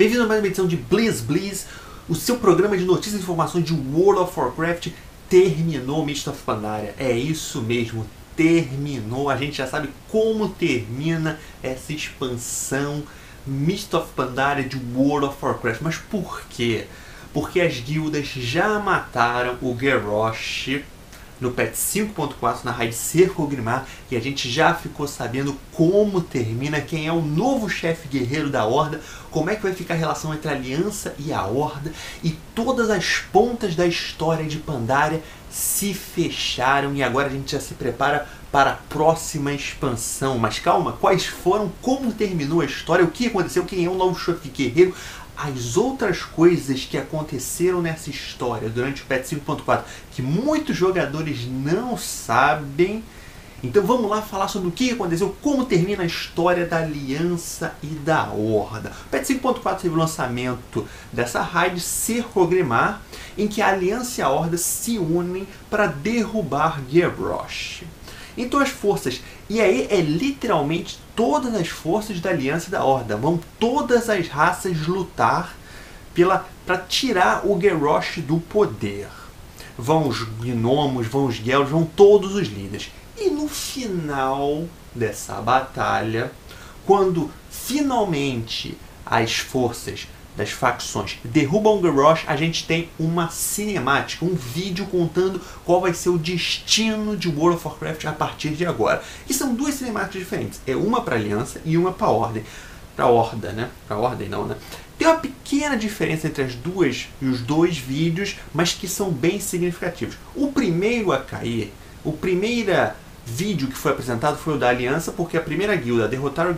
Bem-vindo a mais uma edição de Blizz Blizz, o seu programa de notícias e informações de World of Warcraft. Terminou Mist of Pandaria, é isso mesmo, terminou. A gente já sabe como termina essa expansão Mist of Pandaria de World of Warcraft. Mas por quê? Porque as guildas já mataram o Garrosh no patch 5.4 na raid Cerco Grimar e a gente já ficou sabendo como termina, quem é o novo chefe guerreiro da Horda, como é que vai ficar a relação entre a Aliança e a Horda e todas as pontas da história de Pandaria se fecharam e agora a gente já se prepara para a próxima expansão. Mas calma, quais foram, como terminou a história, o que aconteceu, quem é o novo chefe guerreiro, as outras coisas que aconteceram nessa história durante o patch 5.4 que muitos jogadores não sabem. Então vamos lá falar sobre o que aconteceu, como termina a história da Aliança e da Horda. O patch 5.4 teve o lançamento dessa raid Cerco em que a Aliança e a Horda se unem para derrubar Gearbrosh. Então as forças, e aí é literalmente todas as forças da Aliança e da Horda, vão todas as raças lutar pela para tirar o Garrosh do poder. Vão os gnomos, vão os Gelos, vão todos os líderes. E no final dessa batalha, quando finalmente as forças das facções derrubam Garrosh, a gente tem uma cinemática, um vídeo contando qual vai ser o destino de World of Warcraft a partir de agora. E são duas cinemáticas diferentes, é uma para Aliança e uma para Ordem. Para Horda, né? Para Ordem não, né? Tem uma pequena diferença entre as duas e os dois vídeos, mas que são bem significativos. O primeiro a cair, o primeiro vídeo que foi apresentado foi o da Aliança, porque a primeira guilda a derrotar o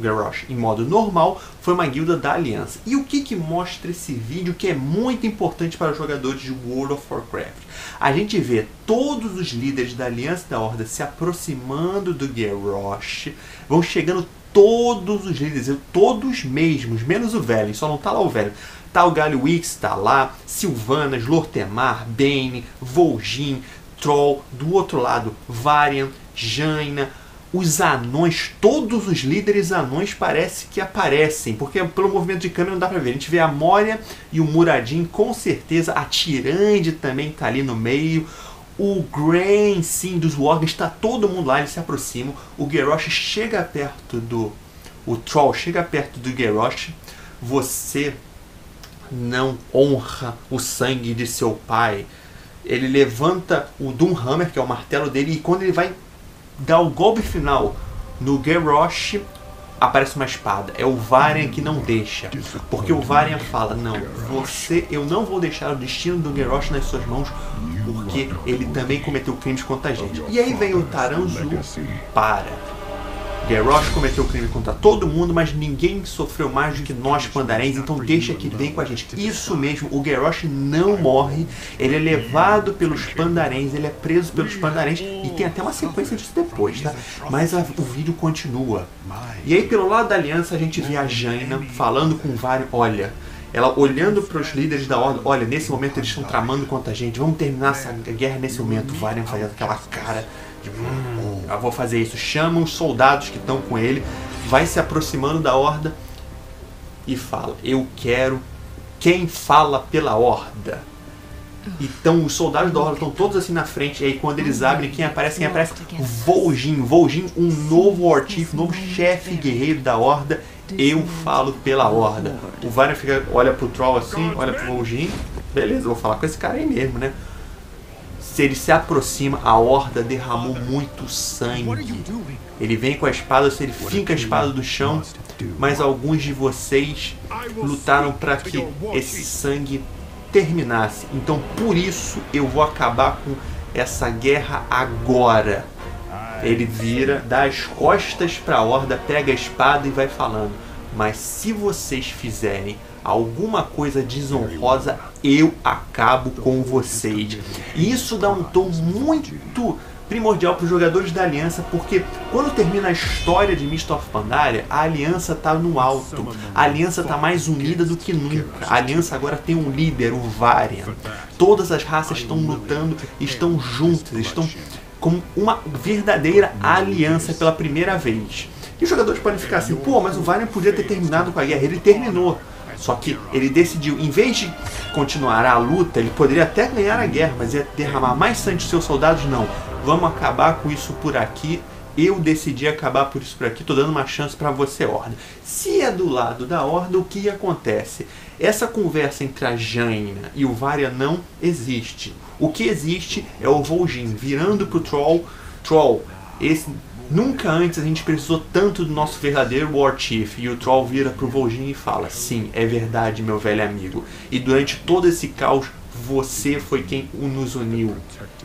Garrosh em modo normal foi uma guilda da Aliança. E o que, que mostra esse vídeo que é muito importante para os jogadores de World of Warcraft? A gente vê todos os líderes da Aliança da Horda se aproximando do Garrosh, vão chegando todos os líderes, todos mesmos, menos o velho, só não tá lá o velho. Tá o Galho Wix, tá lá, Sylvanas, Lortemar, Bane, Vol'jin, Troll, do outro lado, Varian, Jaina, os anões, todos os líderes anões parece que aparecem, porque pelo movimento de câmera não dá pra ver. A gente vê a Moria e o Muradin com certeza, a Tirande também tá ali no meio. O Grain, sim, dos Worgens, está todo mundo lá, eles se aproximam. O Garrosh chega perto do. O Troll chega perto do Garrosh. Você não honra o sangue de seu pai. Ele levanta o Doomhammer, que é o martelo dele, e quando ele vai dar o golpe final no Garrosh, aparece uma espada. É o Varian que não deixa. Porque o Varian fala, não, você, eu não vou deixar o destino do Garrosh nas suas mãos, porque ele também cometeu crimes contra a gente. E aí vem o Taranzu para. Garrosh cometeu crime contra todo mundo, mas ninguém sofreu mais do que nós pandaréns, então deixa que ele vem com a gente. Isso mesmo, o Garrosh não morre, ele é levado pelos pandaréns, ele é preso pelos pandaréns e tem até uma sequência disso depois, tá? Mas a, o vídeo continua. E aí pelo lado da aliança a gente vê a Jaina falando com o Vario, olha, ela olhando para os líderes da ordem, olha, nesse momento eles estão tramando contra a gente, vamos terminar essa guerra nesse momento. Varian fazendo aquela cara Hum, eu vou fazer isso. Chama os soldados que estão com ele, vai se aproximando da horda e fala: Eu quero quem fala pela horda. Então os soldados da horda estão todos assim na frente, e aí quando eles abrem, quem aparece? Quem aparece? Vol'jin. Vol'jin, um novo Chief, um novo chefe guerreiro da horda. Eu falo pela horda. O Varian fica, olha pro Troll assim, olha pro Vol'jin. Beleza, vou falar com esse cara aí mesmo, né? Se ele se aproxima, a horda derramou muito sangue. Ele vem com a espada, se ele finca a espada do chão, mas alguns de vocês lutaram para que esse sangue terminasse. Então, por isso, eu vou acabar com essa guerra agora. Ele vira, dá as costas para a horda, pega a espada e vai falando: Mas se vocês fizerem alguma coisa desonrosa, eu acabo com vocês. E isso dá um tom muito primordial para os jogadores da Aliança, porque quando termina a história de Mist of Pandaria, a Aliança está no alto. A Aliança está mais unida do que nunca. A Aliança agora tem um líder, o Varian. Todas as raças estão lutando, estão juntas, estão como uma verdadeira aliança pela primeira vez. E os jogadores podem ficar assim, pô, mas o Varian podia ter terminado com a guerra. Ele terminou. Só que ele decidiu, em vez de continuar a luta, ele poderia até ganhar a guerra, mas ia derramar mais sangue de seus soldados, não. Vamos acabar com isso por aqui. Eu decidi acabar por isso por aqui, tô dando uma chance para você, Horda. Se é do lado da Horda, o que acontece? Essa conversa entre a Jaina e o Varya não existe. O que existe é o Vol'jin virando pro Troll, Troll, esse Nunca antes a gente precisou tanto do nosso verdadeiro War Chief. E o Troll vira pro Vol'jin e fala: Sim, é verdade, meu velho amigo. E durante todo esse caos, você foi quem nos uniu.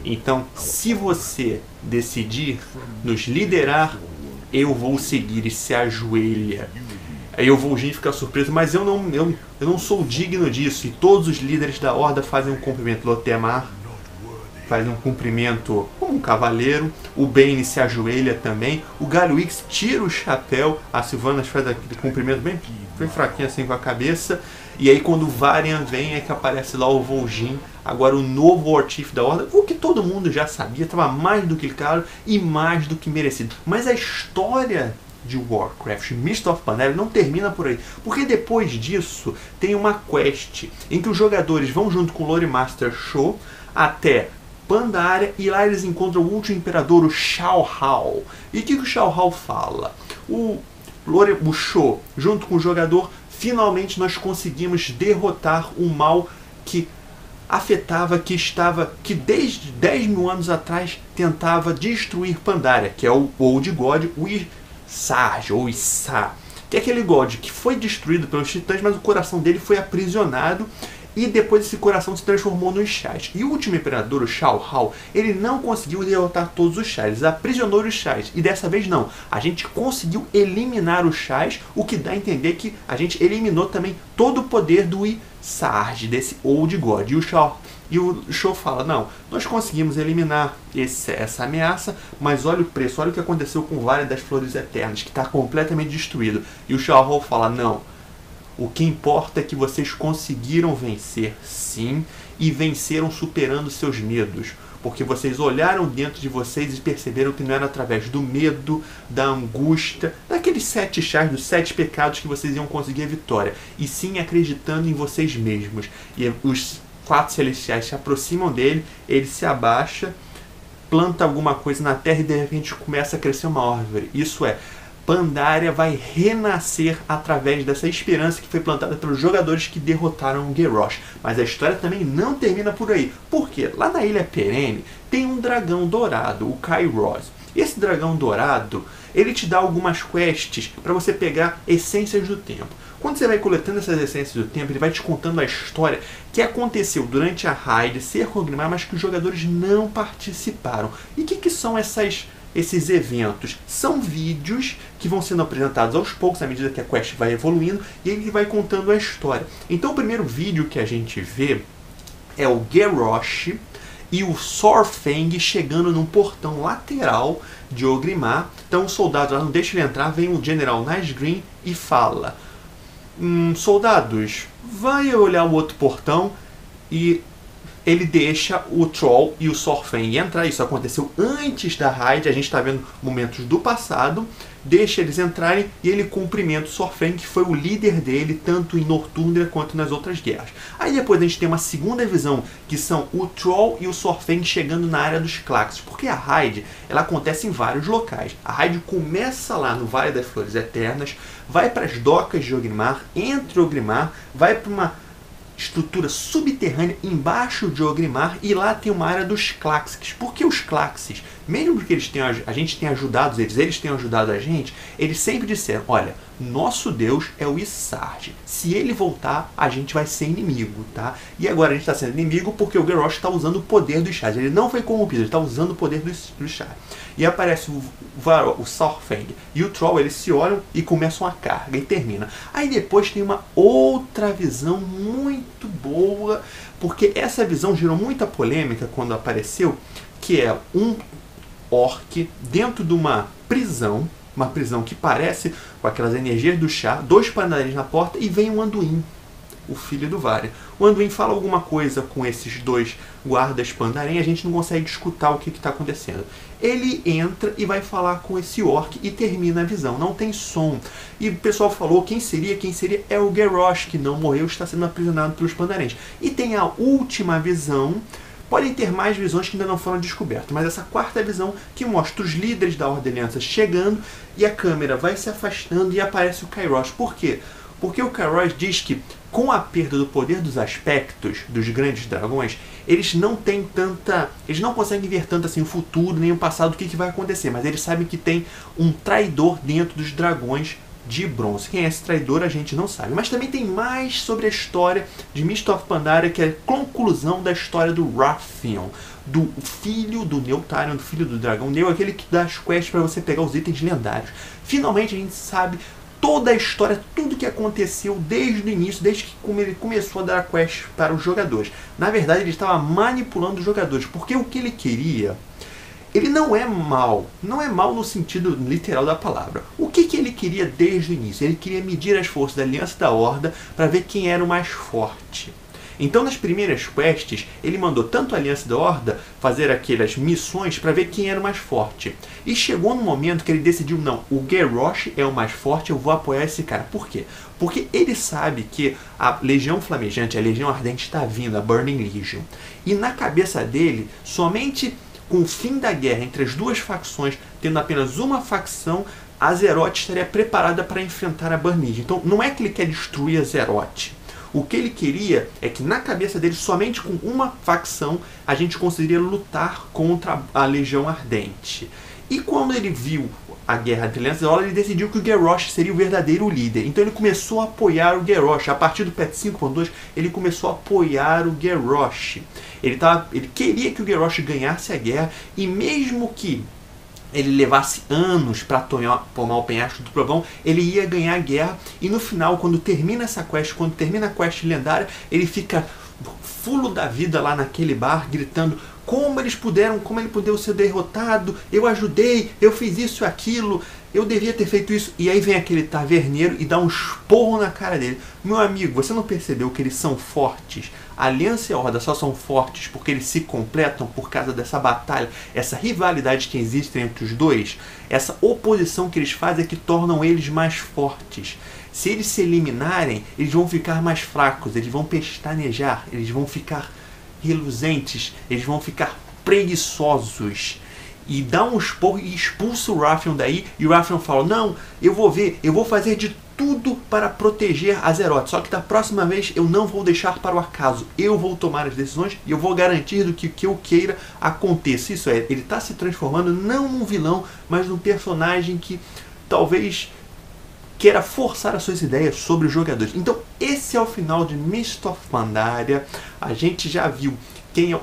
Então, se você decidir nos liderar, eu vou seguir e se ajoelha. Aí o Vol'jin fica surpreso, mas eu não, eu, eu não sou digno disso. E todos os líderes da Horda fazem um cumprimento. Lotemar faz um cumprimento como um cavaleiro, o Bane se ajoelha também, o Galwix tira o chapéu, a Sylvanas faz aquele cumprimento bem, bem fraquinho assim com a cabeça, e aí quando o Varian vem é que aparece lá o Vol'jin, agora o novo War da Horda, o que todo mundo já sabia, estava mais do que claro e mais do que merecido. Mas a história de Warcraft, Mist of Pandaria, não termina por aí. Porque depois disso tem uma quest em que os jogadores vão junto com o Lore Master Show até Pandaria e lá eles encontram o último imperador, o Shao Hao. E o que, que o Shao Hao fala? O Lore Musho, junto com o jogador, finalmente nós conseguimos derrotar o mal que afetava, que estava, que desde 10 mil anos atrás tentava destruir Pandaria, que é o Old God, o Isarj, ou Issar, que é aquele God que foi destruído pelos titãs, mas o coração dele foi aprisionado e depois esse coração se transformou nos chás. E o último imperador, o Shao Hao, ele não conseguiu derrotar todos os chás, aprisionou os chás. E dessa vez não, a gente conseguiu eliminar os chás, o que dá a entender que a gente eliminou também todo o poder do Isarge, desse Old God. E o Shao e o show fala: não, nós conseguimos eliminar esse, essa ameaça, mas olha o preço, olha o que aconteceu com o Vale das Flores Eternas, que está completamente destruído. E o Shao fala: não, o que importa é que vocês conseguiram vencer, sim, e venceram superando seus medos. Porque vocês olharam dentro de vocês e perceberam que não era através do medo, da angústia, daqueles sete chás, dos sete pecados que vocês iam conseguir a vitória. E sim acreditando em vocês mesmos. E os quatro celestiais se aproximam dele, ele se abaixa, planta alguma coisa na terra e de repente começa a crescer uma árvore. Isso é, Pandaria vai renascer através dessa esperança que foi plantada pelos jogadores que derrotaram Garrosh. Mas a história também não termina por aí. Porque lá na Ilha Perene tem um dragão dourado, o Kairos. Esse dragão dourado, ele te dá algumas quests para você pegar essências do tempo. Quando você vai coletando essas essências do tempo, ele vai te contando a história que aconteceu durante a raid Ser Cogrimar, mas que os jogadores não participaram. E o que, que são essas esses eventos são vídeos que vão sendo apresentados aos poucos à medida que a quest vai evoluindo e ele vai contando a história. Então o primeiro vídeo que a gente vê é o Garrosh e o Sorfeng chegando num portão lateral de Ogrimmar. Então o soldado lá não deixa ele entrar, vem o General Nice Green e fala: hum, soldados, vai olhar o outro portão e ele deixa o Troll e o Sorfeng entrar. Isso aconteceu antes da raid, a gente está vendo momentos do passado. Deixa eles entrarem e ele cumprimenta o Sorfeng, que foi o líder dele, tanto em Northunder quanto nas outras guerras. Aí depois a gente tem uma segunda visão, que são o Troll e o Sorfeng chegando na área dos Claxes. Porque a raid ela acontece em vários locais. A raid começa lá no Vale das Flores Eternas, vai para as docas de Ogrimmar, entre Ogrimmar, vai para uma estrutura subterrânea embaixo de Ogrimmar e lá tem uma área dos Claxes. Por que os Claxes? Mesmo que eles tenham, a gente tenha ajudado eles, eles tenham ajudado a gente, eles sempre disseram, olha, nosso Deus é o Isarge. Se ele voltar, a gente vai ser inimigo, tá? E agora a gente está sendo inimigo porque o Garrosh está usando o poder do Isarge. Ele não foi corrompido, ele está usando o poder do, do Isarge. E aparece o, Varro, o Sorfeng e o Troll, eles se olham e começam a carga e termina. Aí depois tem uma outra visão muito boa, porque essa visão gerou muita polêmica quando apareceu, que é um orc dentro de uma prisão uma prisão que parece com aquelas energias do chá, dois painéis na porta e vem um anduin. o filho do Varia. O Anduin fala alguma coisa com esses dois guardas Pandaren, a gente não consegue escutar o que está acontecendo. Ele entra e vai falar com esse orc e termina a visão. Não tem som. E o pessoal falou quem seria, quem seria é o Garrosh, que não morreu, está sendo aprisionado pelos Pandarens. E tem a última visão Podem ter mais visões que ainda não foram descobertas, mas essa quarta visão que mostra os líderes da Ordem chegando e a câmera vai se afastando e aparece o Kairos. Por quê? Porque o Kairos diz que com a perda do poder dos aspectos dos grandes dragões, eles não têm tanta. Eles não conseguem ver tanto assim o futuro nem o passado do que, que vai acontecer, mas eles sabem que tem um traidor dentro dos dragões de bronze. Quem é esse traidor a gente não sabe. Mas também tem mais sobre a história de Mist of Pandaria, que é a conclusão da história do Rathion, do filho do Neutarion, do filho do dragão Neo, aquele que dá as quests para você pegar os itens lendários. Finalmente a gente sabe toda a história, tudo que aconteceu desde o início, desde que ele começou a dar quest para os jogadores. Na verdade, ele estava manipulando os jogadores, porque o que ele queria ele não é mal, não é mal no sentido literal da palavra. O que, que ele queria desde o início? Ele queria medir as forças da Aliança da Horda para ver quem era o mais forte. Então, nas primeiras quests, ele mandou tanto a Aliança da Horda fazer aquelas missões para ver quem era o mais forte. E chegou no momento que ele decidiu: não, o Garrosh é o mais forte, eu vou apoiar esse cara. Por quê? Porque ele sabe que a Legião Flamejante, a Legião Ardente está vindo, a Burning Legion. E na cabeça dele, somente com o fim da guerra entre as duas facções, tendo apenas uma facção, a Zeroth estaria preparada para enfrentar a Burnage. Então não é que ele quer destruir a Zeroth. O que ele queria é que na cabeça dele, somente com uma facção, a gente conseguiria lutar contra a Legião Ardente. E quando ele viu a guerra entre e ele decidiu que o Garrosh seria o verdadeiro líder. Então ele começou a apoiar o Garrosh. A partir do PET 5.2, ele começou a apoiar o Garrosh. Ele, tava, ele queria que o Garrosh ganhasse a guerra e mesmo que ele levasse anos para tomar o penhasco do trovão, ele ia ganhar a guerra e no final, quando termina essa quest, quando termina a quest lendária, ele fica fulo da vida lá naquele bar, gritando como eles puderam, como ele pudeu ser derrotado, eu ajudei, eu fiz isso aquilo, eu devia ter feito isso. E aí vem aquele taverneiro e dá um esporro na cara dele. Meu amigo, você não percebeu que eles são fortes? A Aliança e a Horda só são fortes porque eles se completam por causa dessa batalha, essa rivalidade que existe entre os dois, essa oposição que eles fazem é que tornam eles mais fortes. Se eles se eliminarem, eles vão ficar mais fracos, eles vão pestanejar, eles vão ficar reluzentes, eles vão ficar preguiçosos. E dá um esporro e expulsa o Raffion daí. E o Raffion fala: Não, eu vou ver, eu vou fazer de tudo para proteger Azeroth. Só que da próxima vez eu não vou deixar para o acaso. Eu vou tomar as decisões e eu vou garantir do que que eu queira aconteça. Isso é, ele está se transformando não num vilão, mas num personagem que talvez queira forçar as suas ideias sobre os jogadores. Então, esse é o final de of Pandaria. A gente já viu quem é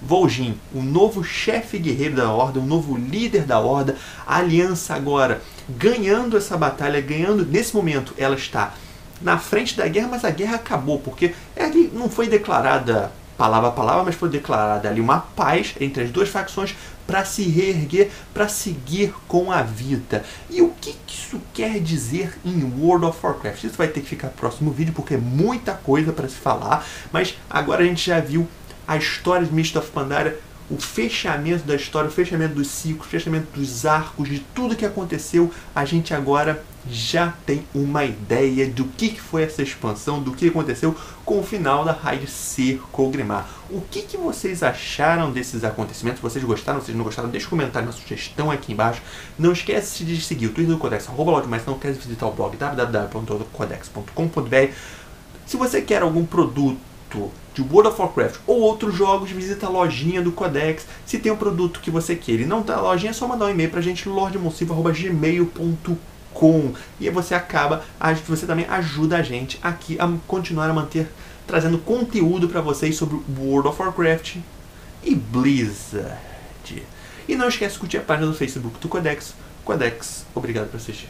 Vol'jin, o novo chefe guerreiro da Horda, o novo líder da Horda. A Aliança agora ganhando essa batalha, ganhando nesse momento, ela está na frente da guerra, mas a guerra acabou porque ali não foi declarada palavra a palavra, mas foi declarada ali uma paz entre as duas facções para se reerguer, para seguir com a vida. E o que isso quer dizer em World of Warcraft? Isso vai ter que ficar próximo vídeo porque é muita coisa para se falar, mas agora a gente já viu a história de Mist of Pandaria o fechamento da história, o fechamento dos ciclos, o fechamento dos arcos, de tudo que aconteceu, a gente agora já tem uma ideia do que foi essa expansão, do que aconteceu com o final da raid Cerco Grimar. O que, que vocês acharam desses acontecimentos? Vocês gostaram? Vocês não gostaram? Deixa um comentário na sugestão aqui embaixo. Não esquece de seguir o Twitter do Codex, arroba mais não quer visitar o blog www.codex.com.br. Se você quer algum produto de World of Warcraft ou outros jogos, visita a lojinha do Codex. Se tem um produto que você queira e não tá na lojinha, é só mandar um e-mail pra gente, lordmonsivo.gmail.com e você acaba, você também ajuda a gente aqui a continuar a manter trazendo conteúdo para vocês sobre World of Warcraft e Blizzard. E não esquece de curtir a página do Facebook do Codex. Codex, obrigado por assistir.